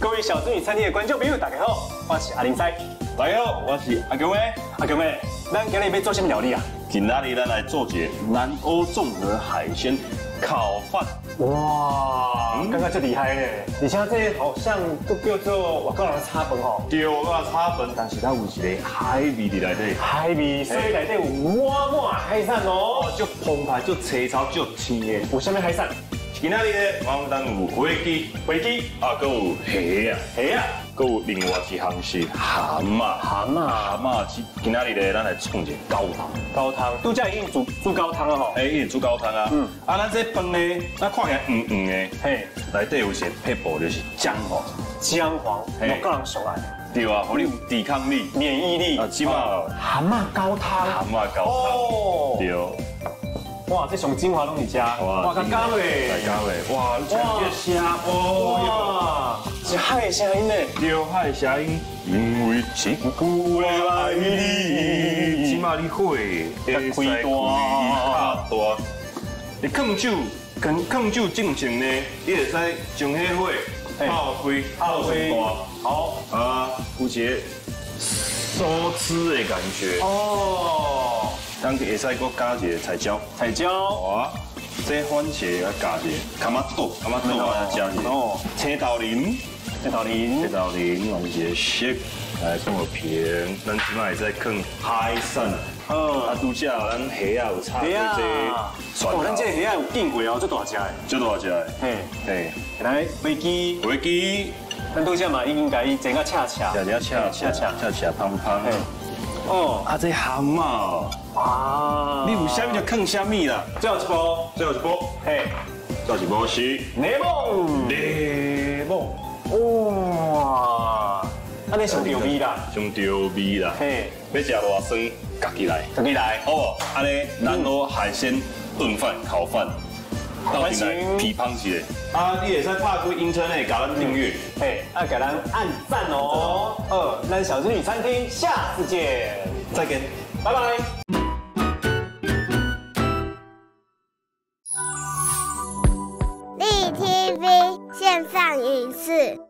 各位小子女餐厅的观众朋友，大家好，我是阿林仔。大家好，我是阿强妹。阿强妹，咱今日要做什么料理啊？今仔日咱来做一个南欧综合海鲜烤饭。哇，刚刚就厉害嘞！你像这好像都叫做我个人炒饭吼。对，我个炒粉，但是它有一个海味伫内底。海味，所以内底有满满海产哦。就澎湃，就青草，就青的。有啥物海产？今仔日咧，我们当有飞机，飞机啊，搁有虾啊，虾啊，搁有另外一项是蛤蟆，蛤蟆，蛤蟆今今仔日咧，咱来创一个高汤，高汤，度假已经煮煮高汤了吼，哎，已经煮高汤啊，嗯，啊，咱这饭咧，咱看起来黄黄的，嘿，内底有些配补就是姜黄，姜黄，我个人上来，对啊，互你有抵抗力、免疫力，啊，起码蛤蟆高汤，蛤蟆高汤，对。哇，这上精华拢是吃，哇，加加嘞，加加嘞，哇，这虾哦，哇，是海的声音嘞，有海的声音，因为辛苦的爱你，起码你会会开大，你控酒，跟控酒进程呢，你会使将迄火泡开，泡开大，好。啊，有一个酥吃的感觉。哦。咱会使搁加一个彩椒，彩椒，哇，这番茄要加一个，卡马豆，卡马豆啊加一个，哦，青豆仁，青豆仁，青豆仁，用一个色来放个平，咱起码会使放海参，哦，啊，拄只咱虾啊有差这些，哦，咱这虾有见过哦，这大只的，这大只的，嘿，嘿，来飞机，飞机，咱拄只嘛已经甲伊整个恰恰，恰恰恰恰。恰恰胖胖，哦，啊这蛤蟆。啊！你有虾米就啃虾米啦。最后一波，最后一波，嘿，最后一波是柠檬。哇！安尼上调味啦，上调味啦。嘿，要食偌酸，夹起来，夹起来。好，安尼南欧海鲜炖饭、烤饭，到现在皮胖起来。啊，你也在拍过英车内，给咱订阅，嘿，啊，给咱按赞哦。哦，那小织女餐厅，下次见，再见，拜拜。献上一次。